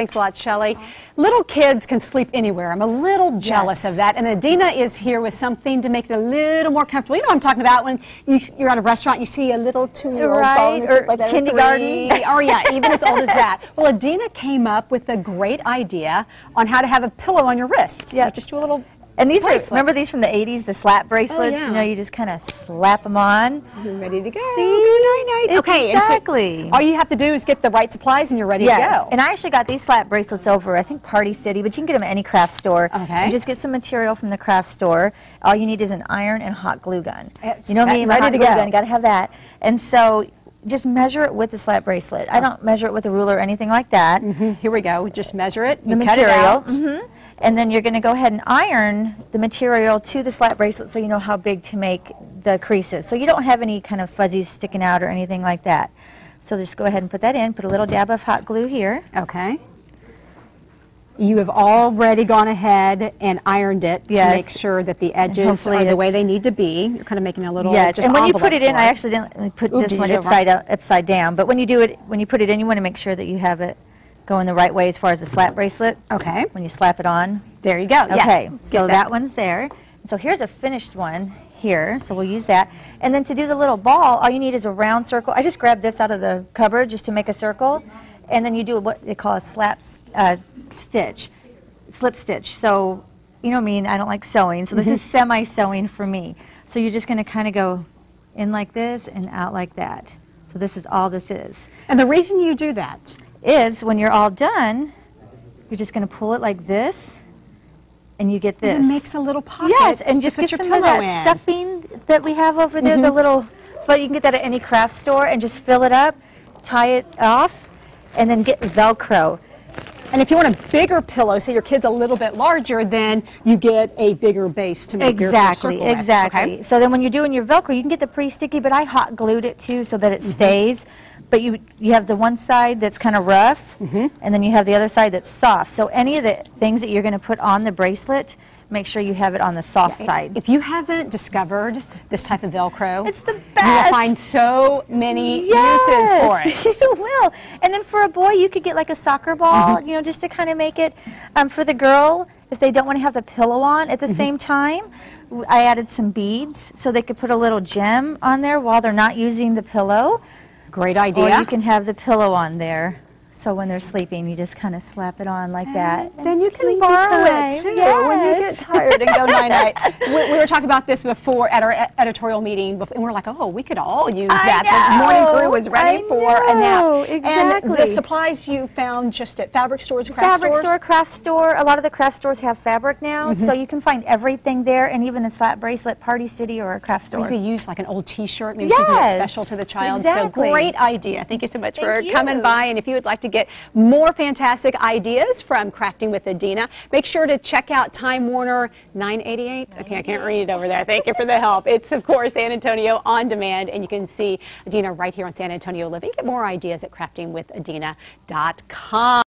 Thanks a lot, Shelly. Little kids can sleep anywhere. I'm a little jealous Yes. of that. And Adeina is here with something to make it a little more comfortable. You know what I'm talking about when you, you're at a restaurant, you see a little two-year-old Right, or like kindergarten. or oh, yeah, even as old as that. Well, Adeina came up with a great idea on how to have a pillow on your wrist. Yeah. Just do a little And these are, remember these from the 80s, the slap bracelets? yeah. You know, you just kind of slap them on. You're ready to go. See? Night, night. Okay, and so Exactly. all you have to do is get the right supplies and you're ready Yes, to go. and I actually got these slap bracelets over, I think Party City, but you can get them at any craft store. Okay. And just get some material from the craft store. All you need is an iron and hot glue gun. It's You know set me, and my ready hot to glue go. gun, got to have that. And so just measure it with the slap bracelet. I don't measure it with a ruler or anything like that. Here we go. Just measure it. The You cut it material. out. mhm. And then you're going to go ahead and iron the material to the slap bracelet so you know how big to make the creases. So you don't have any kind of fuzzies sticking out or anything like that. So just go ahead and put that in. Put a little dab of hot glue here. Okay. You have already gone ahead and ironed it to make sure that the edges are the way they need to be. You're kind of making a little Yes, just and when you put it in, I accidentally put Ooh, this one upside up, upside down. But when you do it, when you put it in, you want to make sure that you have it going the right way as far as the slap bracelet. Okay. When you slap it on. There you go. Okay, Get so that one's there. So here's a finished one here, so we'll use that. And then to do the little ball, all you need is a round circle. I just grabbed this out of the cupboard just to make a circle. And then you do what they call a slap uh, stitch, slip stitch. So, you know what I mean, I don't like sewing, so this is semi-sewing for me. So you're just gonna kind of go in like this and out like that. So this is all this is. And the reason you do that, Is when you're all done, you're just gonna pull it like this, and you get this. And it makes a little pocket Yes, and just put get your some pillow of that in. Mm-hmm. stuffing that we have over there, the little, but you can get that at any craft store and just fill it up, tie it off, and then get Velcro. And if you want a bigger pillow, say your kid's a little bit larger, then you get a bigger base to make your- your Exactly, circle with. exactly. Okay? So then when you're doing your Velcro, you can get the pre-sticky, but I hot glued it too so that it Mm-hmm. stays. But you you have the one side that's kind of rough, Mm-hmm. and then you have the other side that's soft. So any of the things that you're going to put on the bracelet, make sure you have it on the soft side. If you haven't discovered this type of Velcro, It's the best. You will find so many Yes, uses for it. you will. And then for a boy, you could get like a soccer ball, Mm-hmm. you know, just to kind of make it. Um, for the girl, if they don't want to have the pillow on at the Mm-hmm. same time, I added some beads so they could put a little gem on there while they're not using the pillow. Great Or idea. you can have the pillow on there. So when they're sleeping, you just kind of slap it on like that. and Then you can borrow time. it too when you get tired and go night night. we, we were talking about this before at our editorial meeting, and we're like, oh, we could all use I that. The morning crew was ready I for a nap. know, And the supplies you found just at fabric stores, craft fabric stores. store, craft store. A lot of the craft stores have fabric now, Mm-hmm. so you can find everything there, and even a slap bracelet, Party City or a craft store. You could use like an old T-shirt, maybe something that's special to the child. exactly. So great idea. Thank you so much for Thank coming by. And if you would like to get more fantastic ideas from Crafting with Adeina, make sure to check out Time Warner 988. Okay, I can't read it over there. Thank you for the help. It's of course San Antonio on demand, and you can see Adeina right here on San Antonio Living. Get more ideas at craftingwithadeina.com.